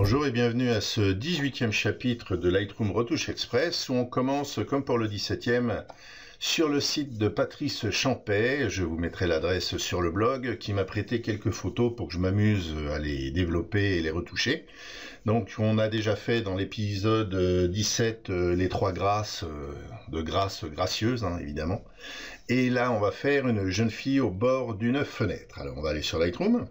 Bonjour et bienvenue à ce 18e chapitre de Lightroom Retouche Express où on commence comme pour le 17e sur le site de Patrice Champet. Je vous mettrai l'adresse sur le blog qui m'a prêté quelques photos pour que je m'amuse à les développer et les retoucher. Donc on a déjà fait dans l'épisode 17 euh, les trois grâces euh, de grâce gracieuse hein, évidemment. Et là on va faire une jeune fille au bord d'une fenêtre. Alors on va aller sur Lightroom.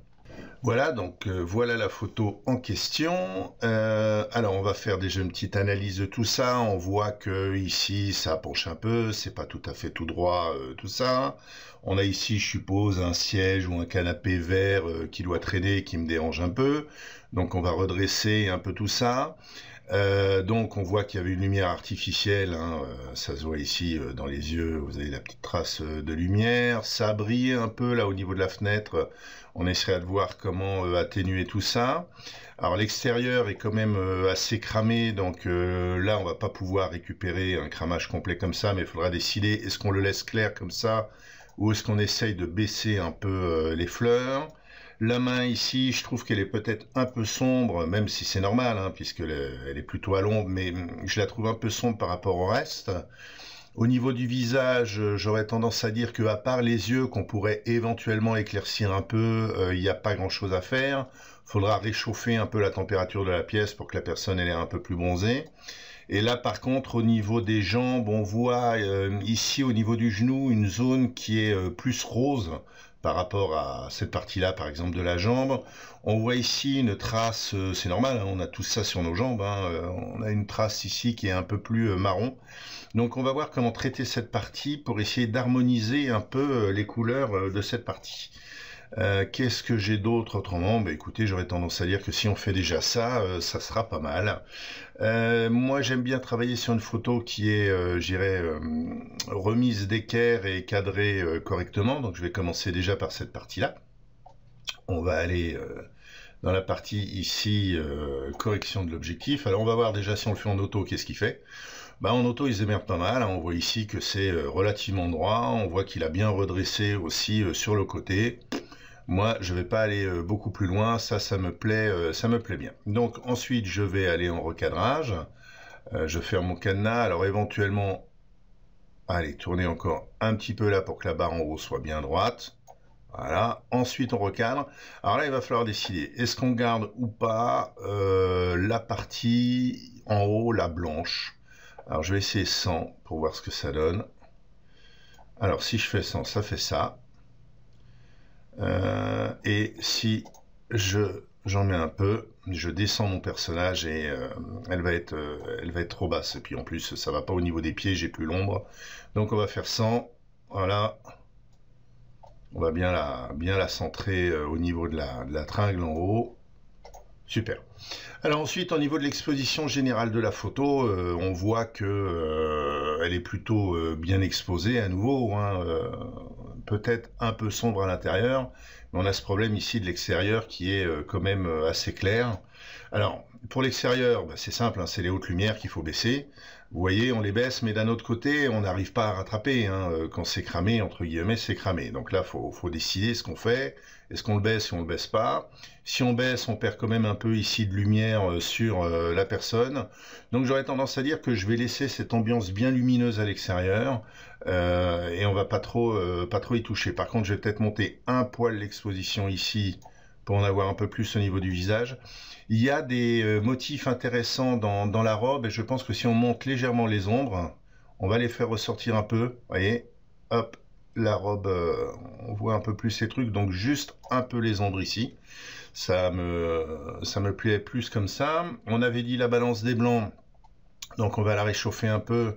Voilà, donc euh, voilà la photo en question. Euh, alors on va faire déjà une petite analyse de tout ça. On voit que ici ça penche un peu, c'est pas tout à fait tout droit euh, tout ça. On a ici, je suppose, un siège ou un canapé vert qui doit traîner, qui me dérange un peu. Donc on va redresser un peu tout ça. Donc on voit qu'il y avait une lumière artificielle, hein, ça se voit ici dans les yeux, vous avez la petite trace de lumière, ça brille un peu là au niveau de la fenêtre, on essaierait de voir comment euh, atténuer tout ça. Alors l'extérieur est quand même euh, assez cramé, donc euh, là on va pas pouvoir récupérer un cramage complet comme ça, mais il faudra décider est-ce qu'on le laisse clair comme ça ou est-ce qu'on essaye de baisser un peu les fleurs? La main ici, je trouve qu'elle est peut-être un peu sombre, même si c'est normal, hein, puisqu'elle est plutôt à l'ombre, mais hum, je la trouve un peu sombre par rapport au reste. Au niveau du visage, euh, j'aurais tendance à dire que à part les yeux qu'on pourrait éventuellement éclaircir un peu, euh, il n'y a pas grand chose à faire. Faudra réchauffer un peu la température de la pièce pour que la personne ait l'air un peu plus bronzée. Et là, par contre, au niveau des jambes, on voit euh, ici au niveau du genou une zone qui est plus rose par rapport à cette partie-là, par exemple, de la jambe. On voit ici une trace, c'est normal, hein, on a tout ça sur nos jambes, hein, on a une trace ici qui est un peu plus marron. Donc on va voir comment traiter cette partie pour essayer d'harmoniser un peu euh, les couleurs euh, de cette partie. Euh, qu'est-ce que j'ai d'autre autrement? Bah, Écoutez, j'aurais tendance à dire que si on fait déjà ça, ça sera pas mal. moi, j'aime bien travailler sur une photo qui est, j'irais, remise d'équerre et cadrée correctement. Donc, je vais commencer déjà par cette partie-là. On va aller dans la partie ici, correction de l'objectif. Alors, on va voir déjà si on le fait en auto, qu'est-ce qu'il fait. Bah, en auto, ils se pas mal. Hein. On voit ici que c'est euh, relativement droit. On voit qu'il a bien redressé aussi euh, sur le côté. Moi, je vais pas aller euh, beaucoup plus loin. Ça, ça me plaît, ça me plaît bien. Donc ensuite, je vais aller en recadrage. je ferme mon cadenas. Alors éventuellement, allez, tourner encore un petit peu là pour que la barre en haut soit bien droite. Voilà. Ensuite, on recadre. Alors là, il va falloir décider. Est-ce qu'on garde ou pas la partie en haut, la blanche? Alors je vais essayer 100 pour voir ce que ça donne. Alors si je fais 100, ça fait ça. Euh, et si je j'en mets un peu, je descends mon personnage et euh, elle va être euh, elle va être trop basse. Et puis en plus ça va pas au niveau des pieds, j'ai plus l'ombre. Donc on va faire 100. Voilà. On va bien la bien la centrer au niveau de la tringle en haut. Super. Alors ensuite, au niveau de l'exposition générale de la photo, euh, on voit que euh, elle est plutôt euh, bien exposée à nouveau, hein, peut-être un peu sombre à l'intérieur, mais on a ce problème ici de l'extérieur qui est quand même assez clair. Alors, pour l'extérieur, bah, c'est simple, hein, c'est les hautes lumières qu'il faut baisser. Vous voyez, on les baisse, mais d'un autre côté, on n'arrive pas à rattraper. Hein, quand c'est cramé, entre guillemets, c'est cramé. Donc là, faut, faut décider ce qu'on fait. Est-ce qu'on le baisse ou on le baisse pas? Si on baisse, on perd quand même un peu ici de lumière euh, sur euh, la personne. Donc j'aurais tendance à dire que je vais laisser cette ambiance bien lumineuse à l'extérieur euh, et on va pas trop, pas trop y toucher. Par contre, je vais peut-être monter un poil l'exposition ici pour en avoir un peu plus au niveau du visage. Il y a des euh, motifs intéressants dans, la robe et je pense que si on monte légèrement les ombres, on va les faire ressortir un peu. Voyez, hop, la robe, euh, on voit un peu plus ces trucs, donc juste un peu les ombres ici. Ça me, ça me plaît plus comme ça. On avait dit la balance des blancs, donc on va la réchauffer un peu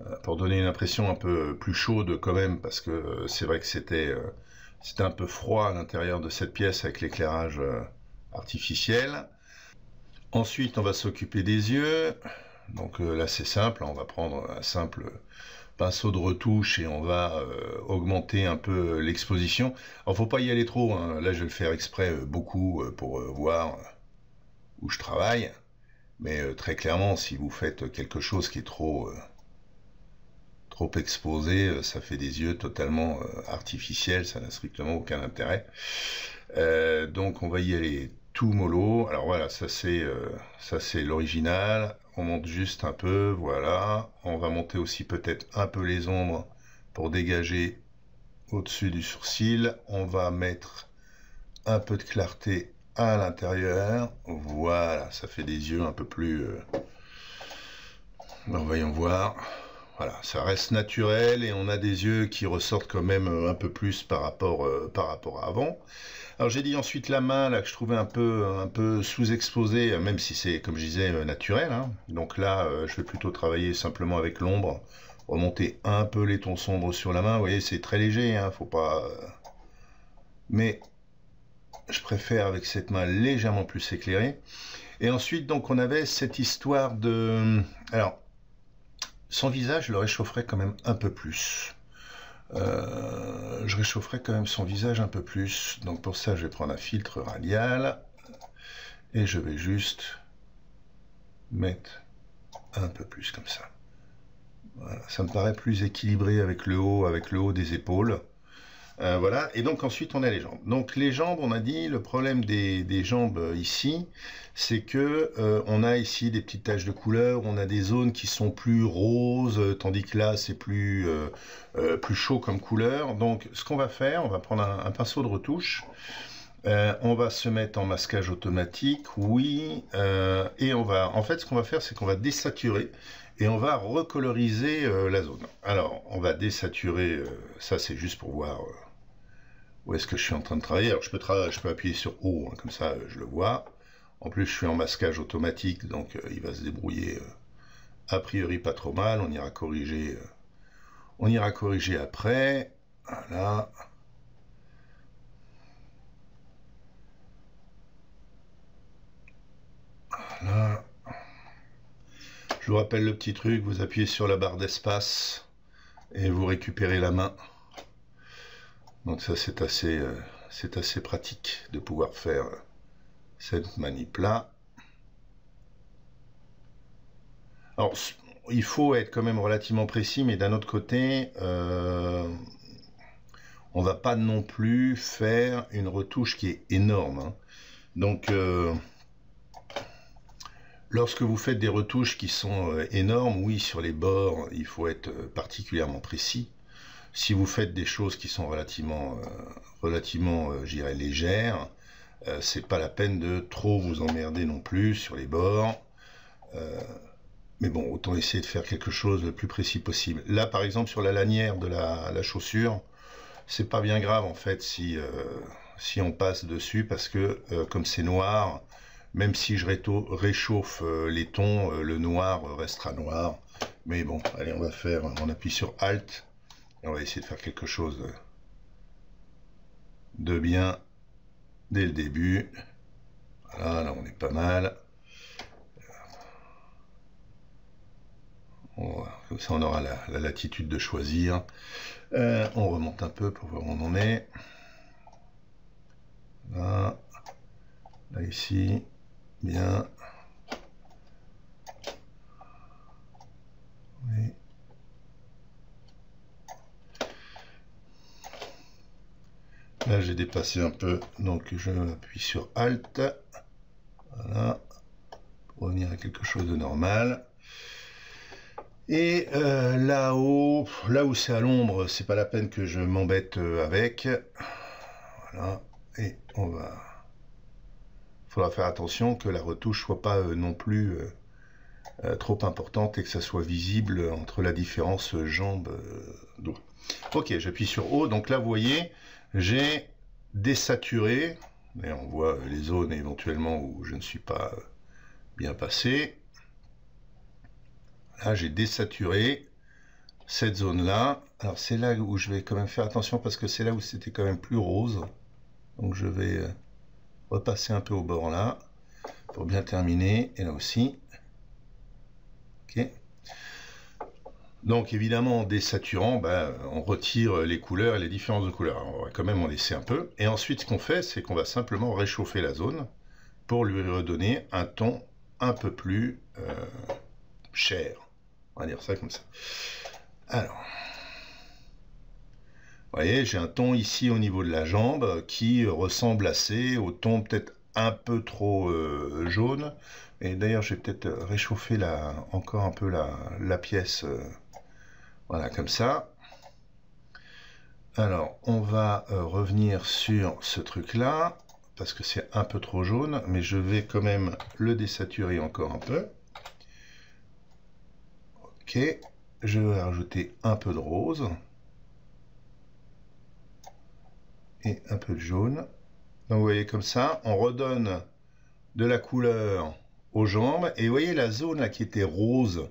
euh, pour donner une impression un peu plus chaude quand même, parce que c'est vrai que c'était c'était un peu froid à l'intérieur de cette pièce avec l'éclairage euh, artificiel. Ensuite, on va s'occuper des yeux. Donc euh, là, c'est simple. On va prendre un simple pinceau de retouche et on va euh, augmenter un peu l'exposition. Alors, faut pas y aller trop. Hein. Là, je vais le faire exprès beaucoup pour voir où je travaille. Mais très clairement, si vous faites quelque chose qui est trop trop exposé, euh, ça fait des yeux totalement euh, artificiels, ça n'a strictement aucun intérêt. Euh, donc on va y aller tout mollo. Alors voilà, ça c'est ça c'est l'original. On monte juste un peu, voilà. On va monter aussi peut-être un peu les ombres pour dégager au-dessus du sourcil. On va mettre un peu de clarté à l'intérieur. Voilà, ça fait des yeux un peu plus... Euh, voyons voir. Voilà, ça reste naturel et on a des yeux qui ressortent quand même un peu plus par rapport, euh, par rapport à avant. Alors j'ai dit ensuite la main là que je trouvais un peu, un peu sous-exposée, même si c'est comme je disais euh, naturel. Hein. Donc là, je vais plutôt travailler simplement avec l'ombre remonter un peu les tons sombres sur la main. Vous voyez, c'est très léger, hein, faut pas... Euh, mais je préfère avec cette main légèrement plus éclairée. Et ensuite, donc, on avait cette histoire de... Alors, son visage, je le réchaufferais quand même un peu plus. Euh, je réchaufferais quand même son visage un peu plus. Donc pour ça, je vais prendre un filtre radial. Et je vais juste mettre un peu plus comme ça ça me paraît plus équilibré avec le haut, avec le haut des épaules. Euh, voilà, et donc ensuite on a les jambes. Donc les jambes, on a dit, le problème des, jambes ici, c'est que euh, on a ici des petites taches de couleur, on a des zones qui sont plus roses, tandis que là c'est plus, euh, chaud comme couleur. Donc ce qu'on va faire, on va prendre un, pinceau de retouche, on va se mettre en masquage automatique, oui, et on va, en fait ce qu'on va faire, c'est qu'on va désaturer et on va recoloriser euh, la zone. Alors, on va désaturer, euh, ça c'est juste pour voir euh, où est-ce que je suis en train de travailler? Alors, je peux, je peux appuyer sur O, hein, comme ça je le vois. En plus, je suis en masquage automatique, donc il va se débrouiller a priori pas trop mal. On ira corriger, on ira corriger après. Voilà. Voilà. Je vous rappelle le petit truc, vous appuyez sur la barre d'espace et vous récupérez la main. Donc ça c'est assez, euh, c'est assez pratique de pouvoir faire cette manip là. Alors il faut être quand même relativement précis, mais d'un autre côté, euh, on va pas non plus faire une retouche qui est énorme. Hein. Donc euh, Lorsque vous faites des retouches qui sont euh, énormes, oui, sur les bords, il faut être particulièrement précis. Si vous faites des choses qui sont relativement, euh, relativement j'irais, légères, c'est pas la peine de trop vous emmerder non plus sur les bords. mais bon, autant essayer de faire quelque chose le plus précis possible. Là, par exemple, sur la lanière de la, la chaussure, c'est pas bien grave en fait si, si on passe dessus parce que comme c'est noir, même si je réchauffe euh, les tons, euh, le noir restera noir. Mais bon, allez, on va faire, on appuie sur Alt on va essayer de faire quelque chose de bien dès le début. Voilà, là on est pas mal. comme ça on aura la, latitude de choisir. Euh, on remonte un peu pour voir où on en est. Là, là ici. Bien. Là, j'ai dépassé un peu, donc je appuie sur Alt. Voilà. Pour revenir à quelque chose de normal. Et euh, là-haut, là où c'est à l'ombre, c'est pas la peine que je m'embête euh, avec. Voilà. Et on va il faudra faire attention que la retouche soit pas euh, non plus trop importante et que ça soit visible entre la différence jambe doigt. Ok, j'appuie sur O. Donc là, vous voyez, j'ai désaturé. On voit les zones éventuellement où je ne suis pas bien passé. Là, j'ai désaturé cette zone-là. Alors, c'est là où je vais quand même faire attention parce que c'est là où c'était quand même plus rose. Donc, je vais repasser un peu au bord là, pour bien terminer, et là aussi. Ok. Donc évidemment, en désaturant, ben, on retire les couleurs et les différences de couleurs. on va quand même en laisser un peu. Et ensuite, ce qu'on fait, c'est qu'on va simplement réchauffer la zone pour lui redonner un ton un peu plus euh, cher. On va dire ça comme ça. Alors, vous voyez, j'ai un ton ici au niveau de la jambe qui ressemble assez au ton peut-être un peu trop jaune. Et d'ailleurs, je vais peut-être réchauffer la, encore un peu la, la pièce. Voilà, comme ça. Alors, on va revenir sur ce truc-là parce que c'est un peu trop jaune, mais je vais quand même le désaturer encore un peu. Ok, je vais rajouter un peu de rose et un peu de jaune. Donc vous voyez comme ça, on redonne de la couleur aux jambes. Et vous voyez la zone là qui était rose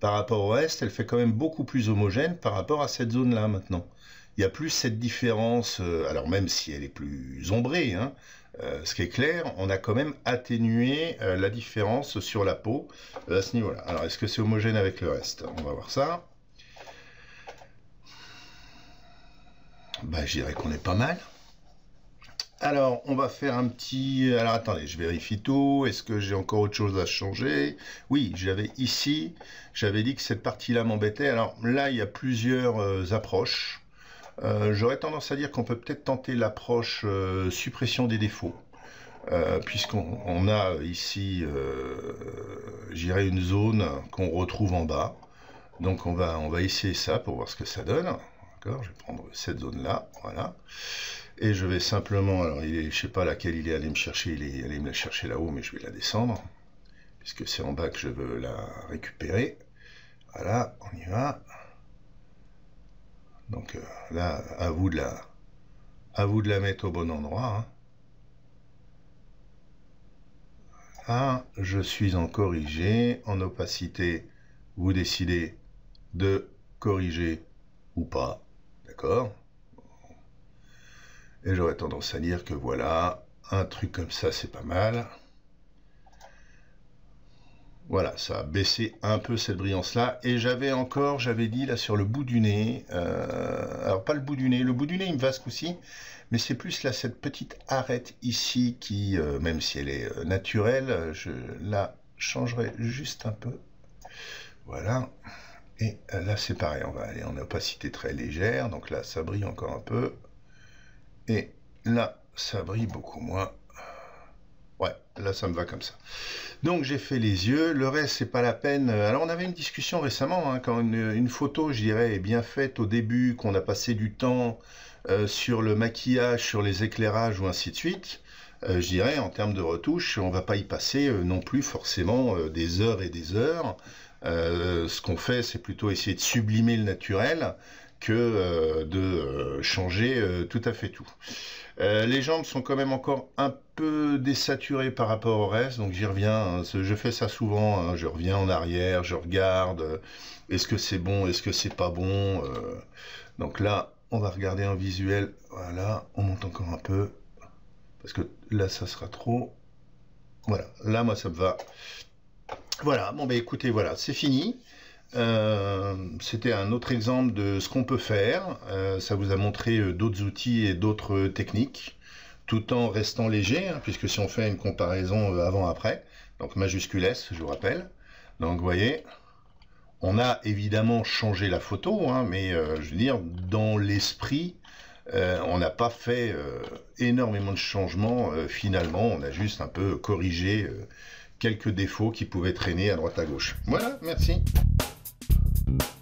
par rapport au reste, elle fait quand même beaucoup plus homogène par rapport à cette zone là maintenant. Il n'y a plus cette différence, euh, alors même si elle est plus ombrée, hein, euh, ce qui est clair, on a quand même atténué euh, la différence sur la peau à ce niveau-là. Alors, est-ce que c'est homogène avec le reste? On va voir ça. Bah, je dirais qu'on est pas mal. Alors, on va faire un petit... Alors, attendez, je vérifie tout. Est-ce que j'ai encore autre chose à changer? Oui, j'avais ici, j'avais dit que cette partie-là m'embêtait. Alors là, il y a plusieurs approches. Euh, j'aurais tendance à dire qu'on peut peut-être tenter l'approche euh, suppression des défauts. Euh, puisqu'on a ici, j'irai une zone qu'on retrouve en bas. Donc on va, on va essayer ça pour voir ce que ça donne. D'accord? Je vais prendre cette zone-là, voilà. Et je vais simplement, alors il est, je sais pas laquelle il est allé me chercher, il est allé me la chercher là-haut, mais je vais la descendre, puisque c'est en bas que je veux la récupérer. Voilà, on y va. Donc euh, là, à vous de la, à vous de la mettre au bon endroit. Hein. je suis en corrigé, en opacité, vous décidez de corriger ou pas, d'accord? Et j'aurais tendance à dire que voilà, un truc comme ça, c'est pas mal. Voilà, ça a baissé un peu cette brillance-là. Et j'avais encore, j'avais dit là sur le bout du nez, euh, alors pas le bout du nez, le bout du nez il me va ce coup-ci, mais c'est plus là cette petite arête ici qui, euh, même si elle est euh, naturelle, je la changerai juste un peu. Voilà. Et là c'est pareil, on va aller en opacité très légère, donc là ça brille encore un peu. Et là ça brille beaucoup moins. Ouais, là ça me va comme ça. Donc j'ai fait les yeux, le reste c'est pas la peine. Alors on avait une discussion récemment, hein, quand une, photo, je dirais, est bien faite au début, qu'on a passé du temps euh, sur le maquillage, sur les éclairages ou ainsi de suite. Euh, je dirais, en termes de retouche, on va pas y passer euh, non plus forcément des heures et des heures. ce qu'on fait, c'est plutôt essayer de sublimer le naturel que de changer tout à fait tout. Euh, les jambes sont quand même encore un peu désaturées par rapport au reste, donc j'y reviens. Hein. je fais ça souvent. Hein. je reviens en arrière, je regarde. Euh, est-ce que c'est bon Est-ce que c'est pas bon euh. Donc là, on va regarder en visuel. Voilà, on monte encore un peu parce que là, ça sera trop. Voilà, là, moi, ça me va. Voilà, bon, ben écoutez, voilà, c'est fini. Euh, c'était un autre exemple de ce qu'on peut faire. Euh, ça vous a montré euh, d'autres outils et d'autres techniques, tout en restant léger, hein, puisque si on fait une comparaison avant-après, donc majuscule S, je vous rappelle. Donc vous voyez, on a évidemment changé la photo, hein, mais je veux dire, dans l'esprit, on n'a pas fait énormément de changements finalement, on a juste un peu corrigé quelques défauts qui pouvaient traîner à droite à gauche. Voilà, merci. thank you